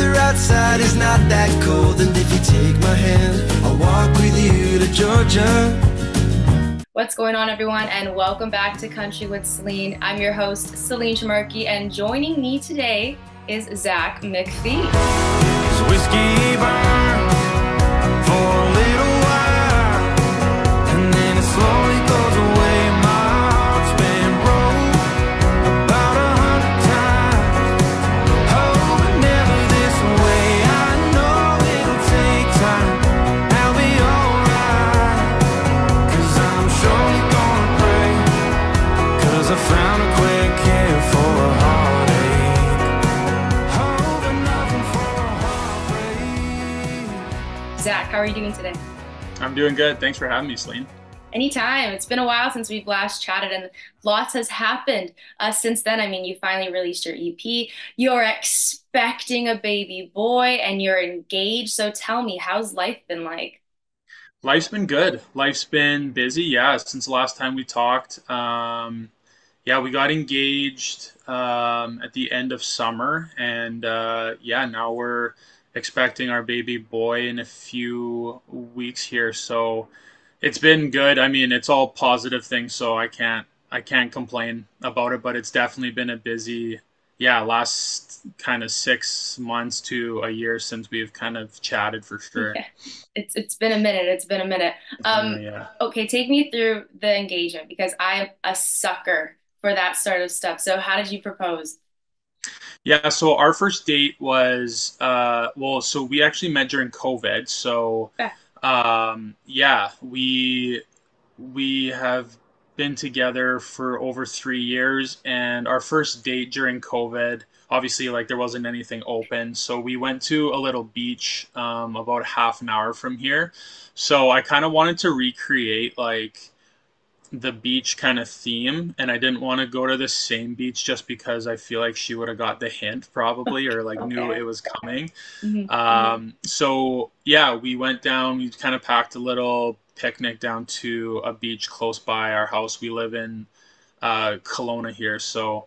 weather outside is not that cold, and if you take my hand, I'll walk with you to Georgia. What's going on, everyone, and welcome back to Country with Celine. I'm your host, Celine Trimarchi, and joining me today is Zach McPhee. How are you doing today? I'm doing good. Thanks for having me, Celine. Anytime. It's been a while since we've last chatted, and lots has happened uh, since then. I mean, you finally released your EP. You're expecting a baby boy, and you're engaged. So tell me, how's life been like? Life's been good. Life's been busy. Yeah, since the last time we talked. Um, yeah, we got engaged um, at the end of summer, and uh, yeah, now we're expecting our baby boy in a few weeks here. So it's been good. I mean, it's all positive things, so I can't I can't complain about it. But it's definitely been a busy, yeah, last kind of six months to a year since we've kind of chatted for sure. Yeah. It's it's been a minute. It's been a minute. Um, yeah. okay, take me through the engagement because I'm a sucker for that sort of stuff. So how did you propose? Yeah, so our first date was uh well, so we actually met during COVID. So um yeah, we we have been together for over three years and our first date during COVID, obviously like there wasn't anything open. So we went to a little beach um about half an hour from here. So I kind of wanted to recreate like the beach kind of theme and I didn't want to go to the same beach just because I feel like she would have got the hint probably or like knew it was coming. Mhm. Um, so yeah, we went down, we kind of packed a little picnic down to a beach close by our house. We live in uh, Kelowna here, so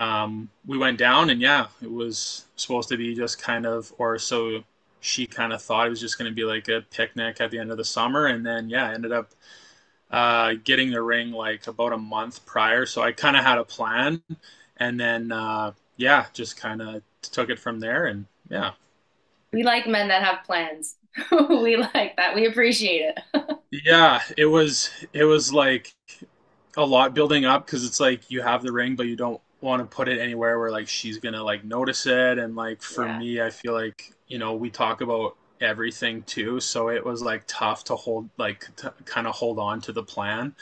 um, we went down and yeah, it was supposed to be just kind of, or so she kind of thought it was just going to be like a picnic at the end of the summer, and then yeah, ended up uh, getting the ring like about a month prior. So I kind of had a plan, and then uh, yeah, just kind of took it from there, and yeah, We like men that have plans. We like that. We appreciate it. yeah, it was it was like a lot building up because it's like you have the ring, but you don't want to put it anywhere where like she's gonna like notice it, and like for Yeah. me, I feel like you know we talk about everything too, so it was like tough to hold like to kind of hold on to the plan,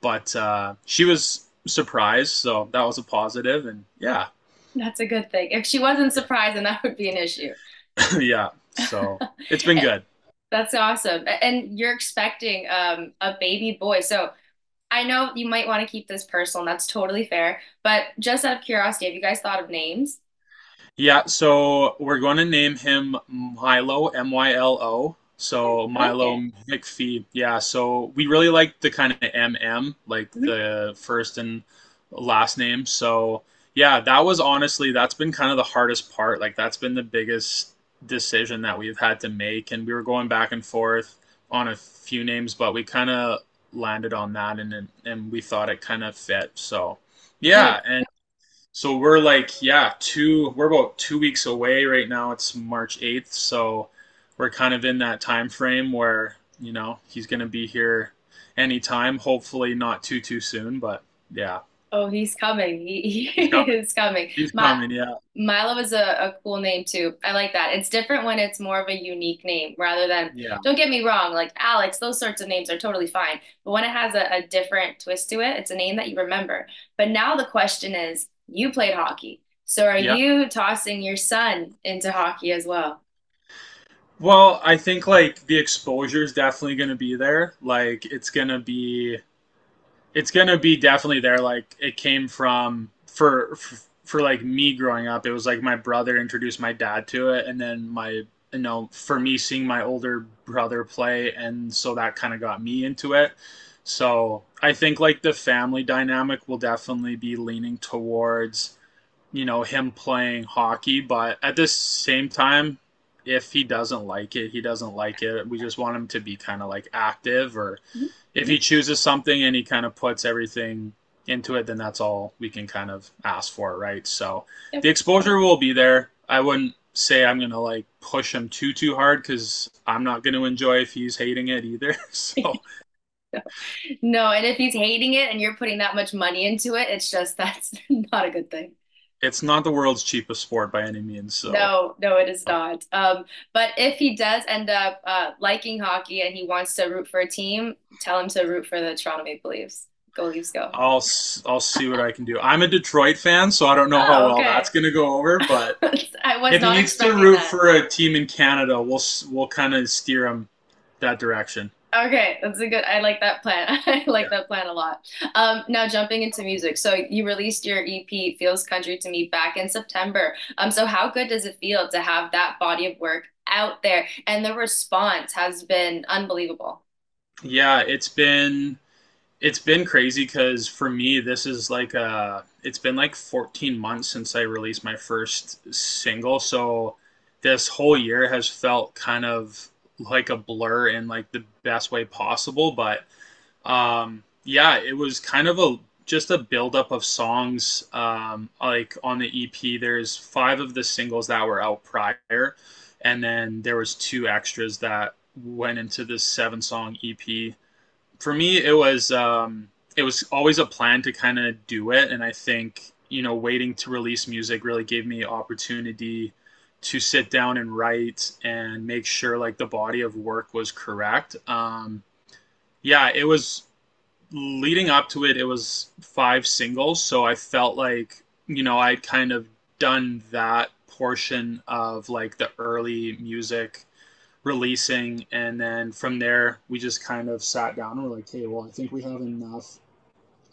but uh, she was surprised, so that was a positive, and yeah, That's a good thing. If she wasn't surprised, then that would be an issue. yeah, so it's been good. That's awesome. And you're expecting um, a baby boy. So I know you might want to keep this personal, and that's totally fair. But just out of curiosity, have you guys thought of names? Yeah, so we're going to name him Milo, M-Y-L-O. So Milo Okay. McPhee. Yeah, so we really like the kind of M-M, like Mhm. the first and last name. So yeah, that was honestly, that's been kind of the hardest part. Like that's been the biggest decision that we've had to make. And we were going back and forth on a few names, but we kind of landed on that and and we thought it kind of fit. So yeah, and so we're like, yeah, two, we're about two weeks away right now. It's March 8th. So we're kind of in that time frame where, you know, he's going to be here anytime. Hopefully not too, too soon, but yeah, Oh, he's coming. He, he he's coming. is coming. He's My, coming. Yeah. Milo is a, a cool name too. I like that. It's different when it's more of a unique name rather than, Yeah. don't get me wrong, like Alex, those sorts of names are totally fine. But when it has a, a different twist to it, it's a name that you remember. But now the question is, you played hockey. So are Yeah. you tossing your son into hockey as well? Well, I think like the exposure is definitely going to be there. Like it's going to be it's gonna be definitely there. Like it came from for, for for like me growing up. It was like my brother introduced my dad to it, and then my you know for me seeing my older brother play, and so that kind of got me into it. So I think like the family dynamic will definitely be leaning towards you know him playing hockey but at the same time if he doesn't like it he doesn't like it. We just want him to be kind of like active or Mhm. if he chooses something and he kind of puts everything into it then that's all we can kind of ask for right? So the exposure will be there. I wouldn't say i'm gonna like push him too too hard because i'm not gonna enjoy if he's hating it either. So No, and if he's hating it and you're putting that much money into it, it's just that's not a good thing. it's not the world's cheapest sport by any means so No, no, it is not. Um, but if he does end up uh, liking hockey and he wants to root for a team, tell him to root for the Toronto Maple Leafs. Go Leafs, go. I'll I'll see what I can do. I'm a Detroit fan, so I don't know how Oh, well okay. that's gonna go over. But if he needs to root that. for a team in Canada, we'll we'll kind of steer him that direction. Okay, that's a good. I like that plan. I like that plan a lot. Um, now jumping into music. So you released your EP "Feels Country to Me" back in September. Um, so how good does it feel to have that body of work out there, and the response has been unbelievable. Yeah, it's been it's been crazy because for me this is like a it's been like 14 months since I released my first single, so this whole year has felt kind of like a blur in like the best way possible. But um, yeah, it was kind of a just a buildup of songs. Um, like on the EP, there's five of the singles that were out prior, and then there was two extras that went into this seven song EP. For me, it was um, it was always a plan to kind of do it, and I think you know waiting to release music really gave me opportunity to sit down and write and make sure like the body of work was correct. Um, yeah, it was leading up to it. It was five singles, so I felt like you know I'd kind of done that portion of like the early music releasing and then from there we just kind of sat down and we're like hey well i think we have enough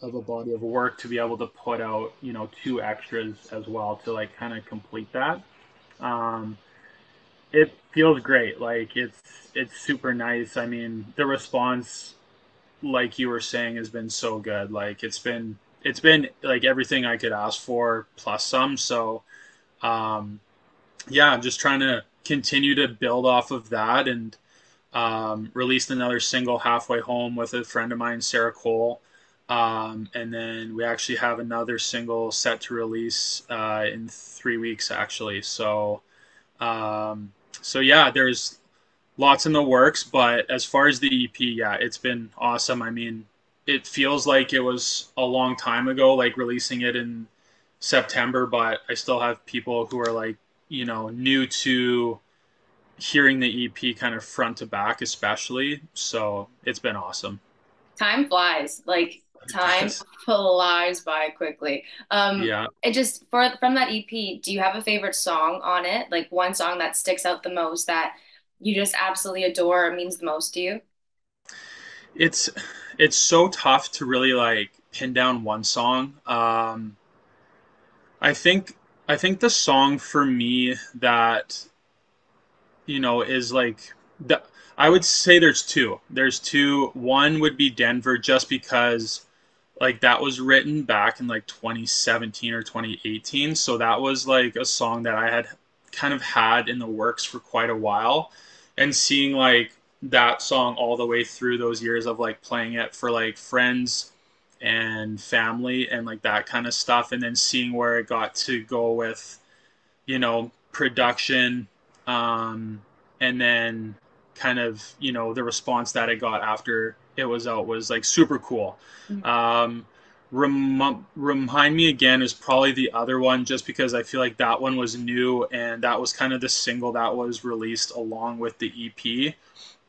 of a body of work to be able to put out you know two extras as well to like kind of complete that um it feels great. Like it's it's super nice. I mean the response like you were saying has been so good. Like it's been it's been like everything i could ask for plus some. So um yeah i'm just trying to continue to build off of that and um, released another single halfway home with a friend of mine sarah cole um, and then we actually have another single set to release uh, in three weeks actually. So um, so yeah there's lots in the works but as far as the ep yeah it's been awesome. I mean it feels like it was a long time ago like releasing it in september but i still have people who are like you know new to hearing the ep kind of front to back especially. So it's been awesome. Time flies. Like time Yes. flies by quickly. Um, yeah it just for from that EP, do you have a favorite song on it? Like one song that sticks out the most that you just absolutely adore or means the most to you? it's it's so tough to really like pin down one song um i think i think the song for me that you know is like the i would say there's two there's two one would be denver just because like that was written back in like 2017 or 2018 so that was like a song that i had kind of had in the works for quite a while. And seeing like that song all the way through those years of like playing it for like friends and family and like that kind of stuff and then seeing where it got to go with you know production um and then kind of you know the response that it got after it was out was like super cool. Mhm. um rem- remind me again is probably the other one just because i feel like that one was new and that was kind of the single that was released along with the ep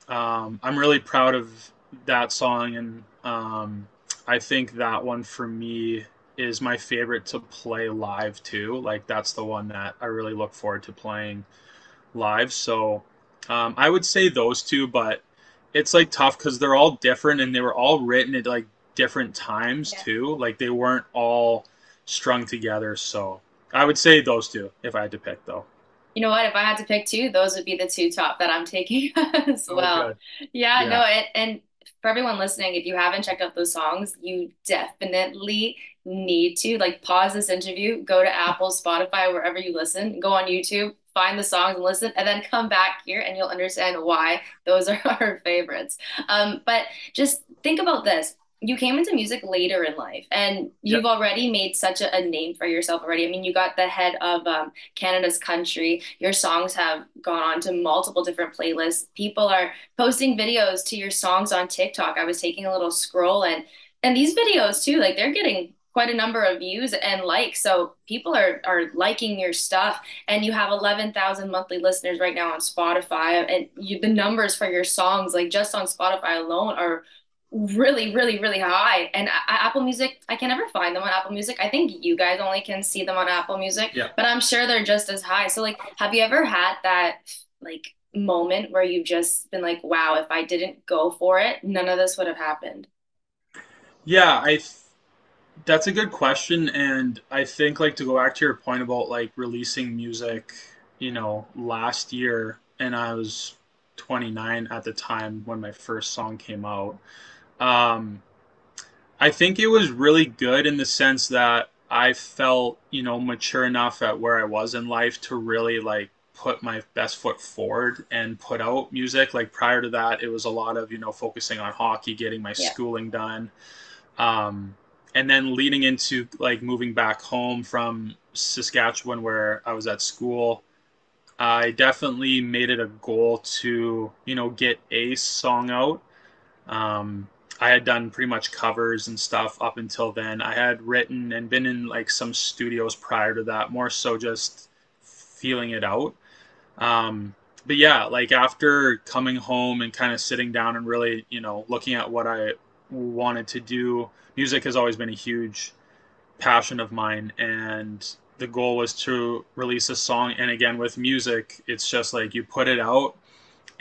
um, i'm really proud of that song and um, i think that one for me is my favorite to play live too. Like that's the one that i really look forward to playing live. So um, i would say those two but it's like tough because they're all different and they were all written at like different times Yeah. too like they weren't all strung together so i would say those two if i had to pick though You know what? If I had to pick two, those would be the two top that I'm taking as Oh, well. Yeah, Yeah. no, and, and for everyone listening, if you haven't checked out those songs, you definitely need to like pause this interview, go to Apple, Spotify, wherever you listen, go on YouTube, find the songs and listen, and then come back here and you'll understand why those are our favorites. Um, but just think about this you came into music later in life and you've yep. already made such a, a, name for yourself already. I mean, you got the head of um, Canada's country. Your songs have gone on to multiple different playlists. People are posting videos to your songs on TikTok. I was taking a little scroll and and these videos too, like they're getting quite a number of views and likes. So people are are liking your stuff, and you have eleven thousand monthly listeners right now on Spotify, and you, the numbers for your songs, like just on Spotify alone, are really really really high. And apple music i can never find them on apple music. I think you guys only can see them on apple music yeah. but i'm sure they're just as high. So like have you ever had that like moment where you've just been like wow if i didn't go for it none of this would have happened yeah i th- that's a good question and i think like to go back to your point about like releasing music you know last year and i was 29 at the time when my first song came out um, I think it was really good in the sense that I felt, you know, mature enough at where I was in life to really like put my best foot forward and put out music. Like prior to that, it was a lot of, you know, focusing on hockey, getting my yeah. schooling done. Um, and then leading into like moving back home from Saskatchewan where I was at school, I definitely made it a goal to, you know, get a song out. Um, I had done pretty much covers and stuff up until then. I had written and been in like some studios prior to that, more so just feeling it out. Um, but yeah, like after coming home and kind of sitting down and really, you know, looking at what I wanted to do, music has always been a huge passion of mine. And the goal was to release a song. And again, with music, it's just like you put it out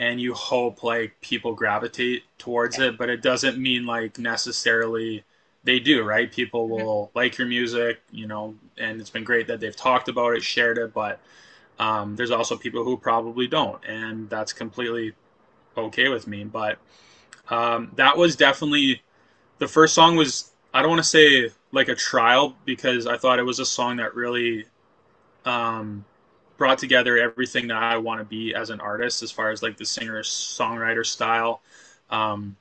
and you hope like people gravitate towards it but it doesn't mean like necessarily they do right people mm-hmm. will mm-hmm. like your music you know and it's been great that they've talked about it shared it but um, there's also people who probably don't and that's completely okay with me but um, that was definitely the first song was i don't want to say like a trial because i thought it was a song that really um, brought together everything that I want to be as an artist, as far as like the singer songwriter style um,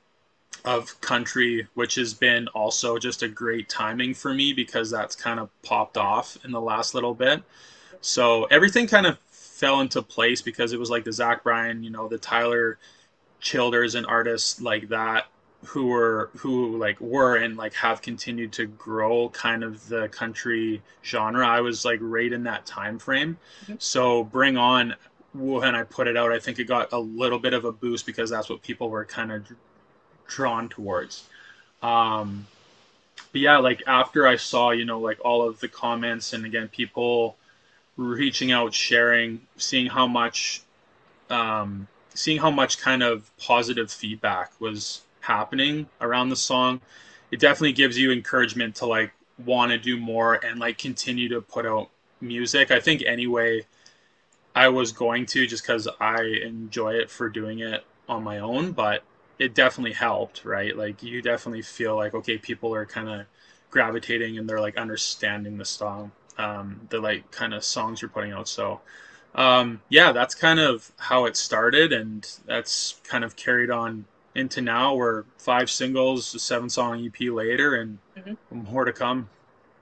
of country, which has been also just a great timing for me because that's kind of popped off in the last little bit. So everything kind of fell into place because it was like the Zach Bryan, you know, the Tyler Childers and artists like that who were who like were and like have continued to grow kind of the country genre i was like right in that time frame mm-hmm. so bring on when i put it out i think it got a little bit of a boost because that's what people were kind of drawn towards um but yeah like after i saw you know like all of the comments and again people reaching out sharing seeing how much um seeing how much kind of positive feedback was happening around the song, it definitely gives you encouragement to like want to do more and like continue to put out music. I think anyway, I was going to just because I enjoy it for doing it on my own, but it definitely helped, right? Like you definitely feel like okay, people are kind of gravitating and they're like understanding the song, um, the like kind of songs you're putting out. So um, yeah, that's kind of how it started, and that's kind of carried on into now we're five singles, a seven song EP later, and mm-hmm. more to come.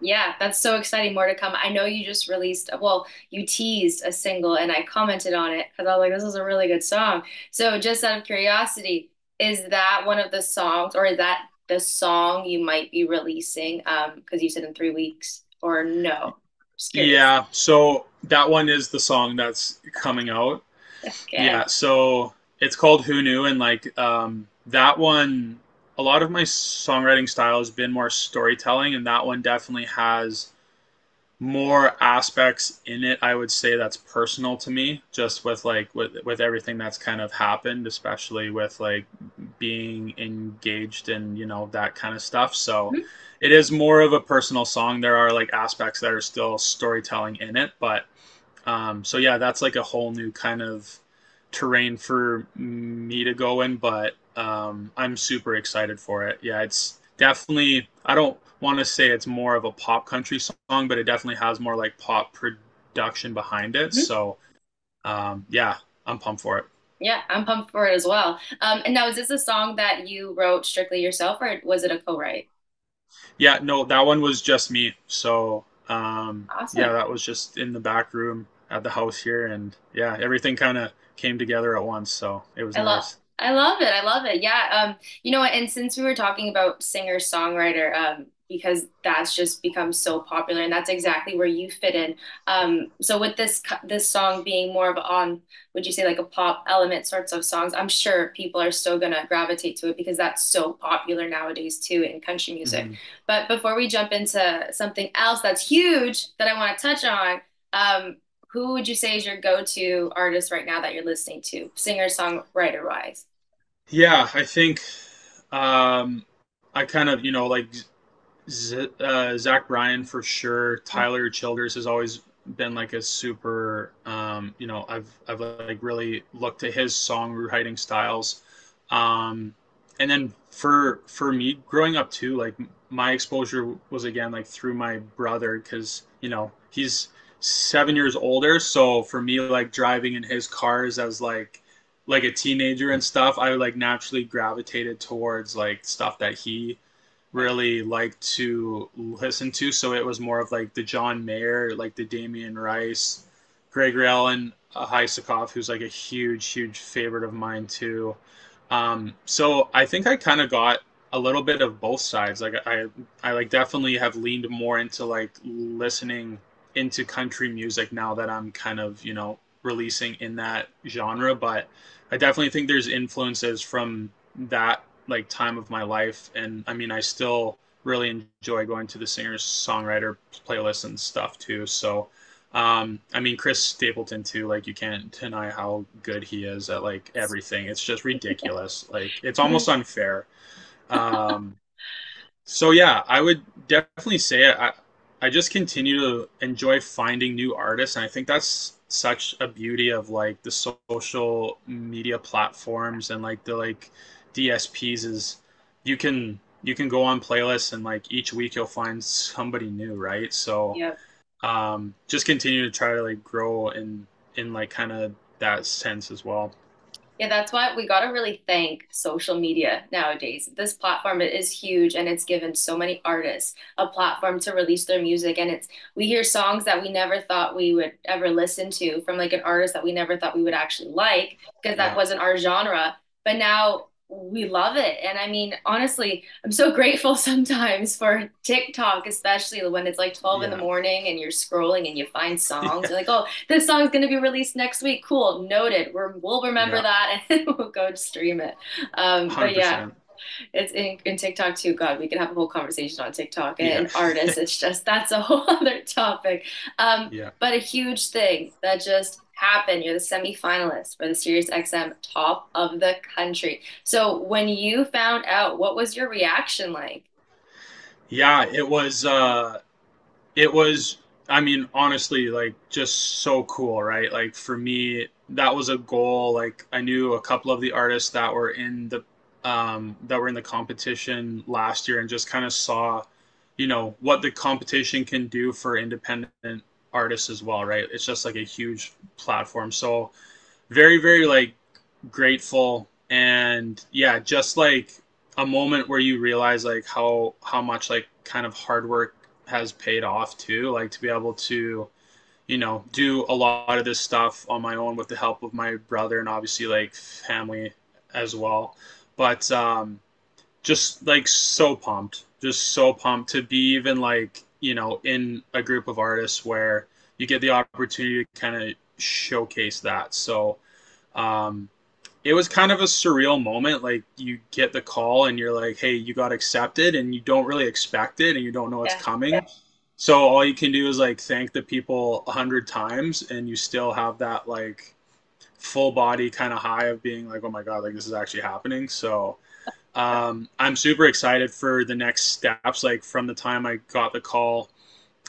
Yeah, that's so exciting. More to come. I know you just released, well, you teased a single and I commented on it because I was like, this is a really good song. So, just out of curiosity, is that one of the songs or is that the song you might be releasing? Um, because you said in three weeks or no? Yeah, so that one is the song that's coming out. Okay. Yeah, so it's called Who Knew, and like um, that one, a lot of my songwriting style has been more storytelling, and that one definitely has more aspects in it. I would say that's personal to me, just with like with with everything that's kind of happened, especially with like being engaged and you know that kind of stuff. So. Mm-hmm. It is more of a personal song. There are like aspects that are still storytelling in it, but um, so yeah, that's like a whole new kind of terrain for me to go in, but um, I'm super excited for it. Yeah, it's definitely. I don't want to say it's more of a pop country song, but it definitely has more like pop production behind it. Mhm. So, um, yeah, I'm pumped for it. Yeah, I'm pumped for it as well. Um, and now, is this a song that you wrote strictly yourself, or was it a co-write? Yeah, no, that one was just me. So, um, yeah, that was just in the back room at the house here, and yeah, everything kind of came together at once. So it was I love. I love it. I love it. Yeah. Um, you know? And since we were talking about singer-songwriter, um, because that's just become so popular, and that's exactly where you fit in. Um, so with this this song being more of on, would you say like a pop element sorts of songs, I'm sure people are still gonna gravitate to it because that's so popular nowadays too in country music. Mhm. But before we jump into something else that's huge that I want to touch on, um, who would you say is your go-to artist right now that you're listening to, singer-songwriter wise? Yeah, I think um, I kind of, you know, like Z uh, Zach Bryan for sure. Tyler Childers has always been like a super, um, you know, I've I've like really looked at his songwriting styles. Um, and then for for me growing up too, like my exposure was again like through my brother because you know he's seven years older. So for me, like driving in his cars as like like a teenager and stuff, I like naturally gravitated towards like stuff that he really liked to listen to. So it was more of like the John Mayer, like the Damien Rice, Gregory Alan uh, who's like a huge, huge favorite of mine too. Um, so I think I kind of got a little bit of both sides. Like I, I like definitely have leaned more into like listening into country music now that I'm kind of, you know, releasing in that genre. But I definitely think there's influences from that like time of my life. And I mean, I still really enjoy going to the singer songwriter playlist and stuff too. So, um, I mean, Chris Stapleton too. Like, you can't deny how good he is at like everything. It's just ridiculous. Like, it's almost unfair. Um, so yeah, I would definitely say it. I I just continue to enjoy finding new artists, and I think that's such a beauty of like the social media platforms and like the like DSPs is you can you can go on playlists and like each week you'll find somebody new, right? So Yeah. um just continue to try to like grow in in like kind of that sense as well. Yeah, that's why we got to really thank social media nowadays. This platform it is huge and it's given so many artists a platform to release their music and it's we hear songs that we never thought we would ever listen to from like an artist that we never thought we would actually like because that Yeah. wasn't our genre. But now we love it. And I mean, honestly, I'm so grateful sometimes for TikTok, especially when it's like 12 in the morning and you're scrolling and you find songs. Yeah. You're like, oh, this song's going to be released next week. Cool. Noted. We're, we'll remember Yeah. that and we'll go stream it. Um, but yeah, it's in, in TikTok too. God, we could have a whole conversation on TikTok and, Yeah. and artists. It's just, that's a whole other topic. Um, Yeah. but a huge thing that just happened. You're the semifinalist for the Sirius XM Top of the Country. So when you found out, what was your reaction like? Yeah, it was uh it was I mean honestly like just so cool, right? Like for me that was a goal. Like I knew a couple of the artists that were in the um that were in the competition last year and just kind of saw, you know, what the competition can do for independent artists as well, right? It's just like a huge platform. So very very like grateful and yeah just like a moment where you realize like how how much like kind of hard work has paid off too like to be able to you know do a lot of this stuff on my own with the help of my brother and obviously like family as well but um just like so pumped just so pumped to be even like you know in a group of artists where you get the opportunity to kind of showcase that so um, it was kind of a surreal moment. Like you get the call and you're like, "Hey, you got accepted," and you don't really expect it, and you don't know it's Yeah. coming. So all you can do is like thank the people a hundred times, and you still have that like full body kind of high of being like, "Oh my god, like this is actually happening." So um, I'm super excited for the next steps. Like from the time I got the call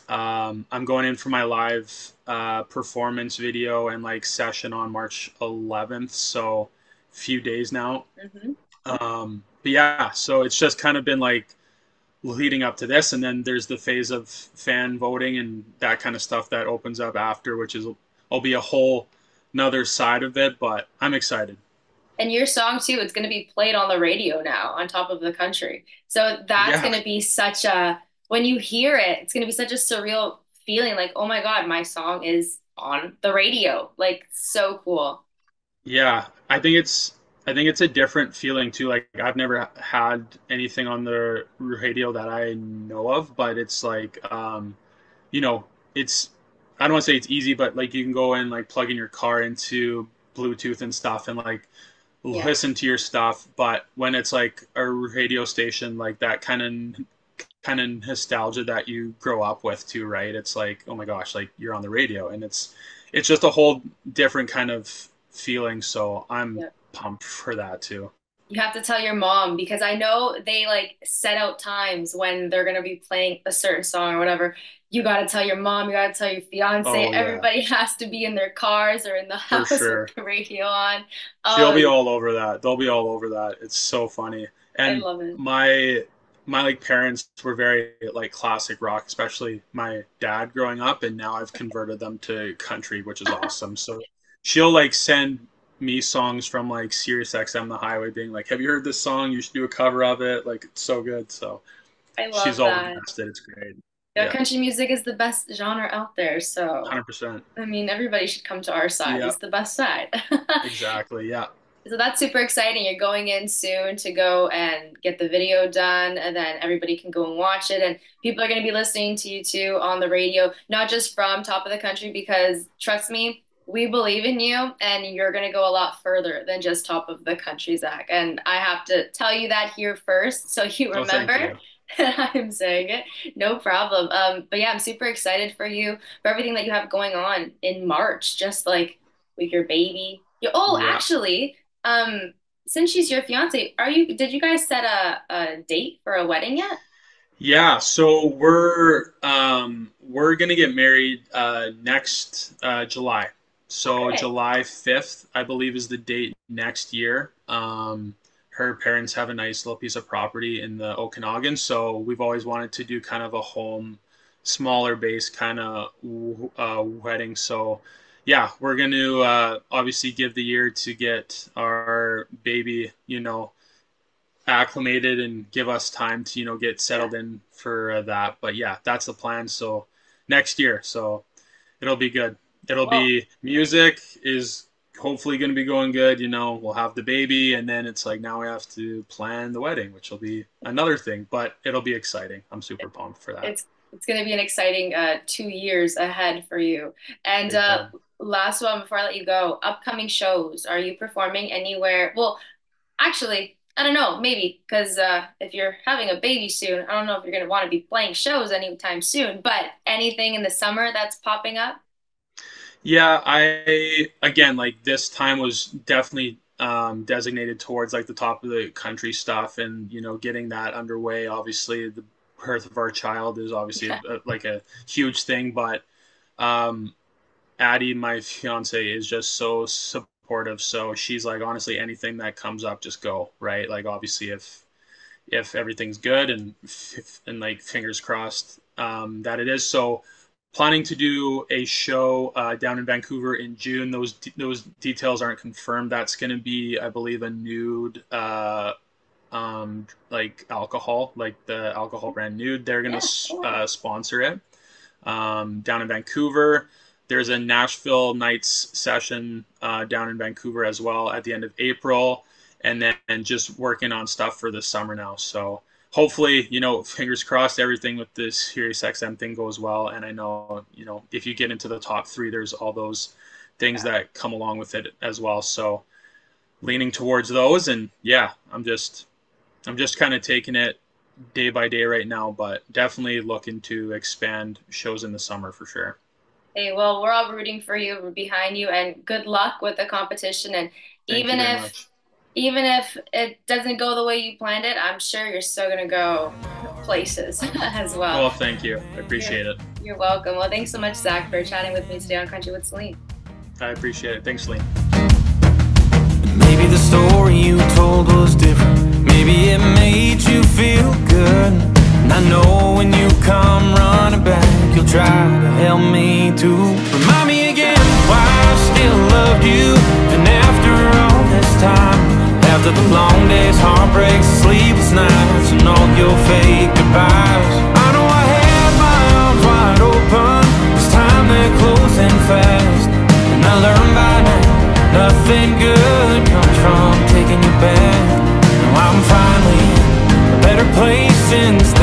um, I'm going in for my live uh, performance video and like session on March 11th, so a few days now. hmm Um, but yeah, so it's just kind of been like leading up to this, and then there's the phase of fan voting and that kind of stuff that opens up after, which is will be a whole another side of it. But I'm excited. And your song too, it's going to be played on the radio now on top of the country. So that's Yeah. going to be such a when you hear it, it's going to be such a surreal feeling like, "Oh my God, my song is on the radio." Like so cool. Yeah, I think it's I think it's a different feeling too. Like I've never had anything on the radio that I know of, but it's like um, you know, it's I don't want to say it's easy, but like you can go and like plug in your car into Bluetooth and stuff and like Yeah. listen to your stuff. But when it's like a radio station, like that kind of kind of nostalgia that you grow up with too, right? It's like, oh my gosh, like you're on the radio and it's it's just a whole different kind of feeling. So I'm Yeah. pumped for that too. You have to tell your mom because I know they like set out times when they're gonna be playing a certain song or whatever. You gotta tell your mom, you gotta tell your fiance. Oh, yeah. Everybody has to be in their cars or in the house sure. with the radio on. She'll be Oh, all over that. They'll be all over that. It's so funny. I And love it. my my like parents were very like classic rock, especially my dad growing up, and now I've converted them to country, which is awesome. So she'll like send me songs from like Sirius XM the highway being like, Have you heard this song? You should do a cover of it. Like it's so good. So I love she's all that. invested. It's great. Yeah, Yeah. country music is the best genre out there. So, Hundred percent. I mean, everybody should come to our side. Yeah. It's the best side. Exactly. Yeah. So that's super exciting. You're going in soon to go and get the video done, and then everybody can go and watch it. And people are going to be listening to you too on the radio, not just from Top of the Country, because trust me, we believe in you, and you're going to go a lot further than just Top of the Country, Zach. And I have to tell you that here first, so you Oh, remember. you. I'm saying it. No problem. Um, but yeah, I'm super excited for you for everything that you have going on in March, just like with your baby. You, oh, Yeah. actually, um, since she's your fiance, are you, did you guys set a, a date for a wedding yet? Yeah, so we're um we're gonna get married uh next uh July. So Okay. July 5th, I believe, is the date next year. Um her parents have a nice little piece of property in the Okanagan, so we've always wanted to do kind of a home, smaller base kind of uh, wedding. So yeah, we're going to uh, obviously give the year to get our baby, you know, acclimated and give us time to you know get settled in for uh, that but yeah that's the plan so next year so it'll be good it'll be music is hopefully going to be going good you know we'll have the baby and then it's like now we have to plan the wedding which will be another thing but it'll be exciting i'm super pumped for that It's it's going to be an exciting uh, two years ahead for you. And uh, last one before I let you go, upcoming shows. Are you performing anywhere? Well, actually, I don't know, maybe because uh, if you're having a baby soon, I don't know if you're going to want to be playing shows anytime soon. But anything in the summer that's popping up? Yeah, I again like this time was definitely um, designated towards like the top of the country stuff, and you know getting that underway. Obviously, the birth of our child is obviously Yeah. a, like a huge thing, but um, Addie, my fiance, is just so supportive. So she's like, honestly, anything that comes up, just go right. Like obviously, if if everything's good and if, and like fingers crossed um, that it is. So planning to do a show uh, down in Vancouver in June. Those those details aren't confirmed. That's going to be, I believe, a nude, uh, um, like alcohol, like the alcohol brand Nude. They're going to cool. uh, sponsor it um, down in Vancouver. There's a Nashville Nights session uh, down in Vancouver as well at the end of April, and then and just working on stuff for the summer now. So hopefully, you know, fingers crossed, everything with this Sirius XM thing goes well. And I know, you know, if you get into the top three, there's all those things that come along with it as well. So leaning towards those, and yeah, I'm just, I'm just kind of taking it day by day right now, but definitely looking to expand shows in the summer for sure. Hey, well, we're all rooting for you, we're behind you, and good luck with the competition. And Thank even if much. Even if it doesn't go the way you planned it, I'm sure you're still gonna go places as well. Well, thank you. I appreciate it. You're welcome. Well, thanks so much, Zach, for chatting with me today on Country with Celine. I appreciate it. Thanks, Lee. Maybe the story story you told was different. Maybe it made you feel good. And I know when you come running back, you'll try to help me to remind me again why I still loved you. And after all this time, after the long days, heartbreaks, sleepless nights And all your fake goodbyes. I know I had my arms wide open. This time they're closing fast. And I learned by now Nothing good comes from taking you back. Now I'm finally in a better place since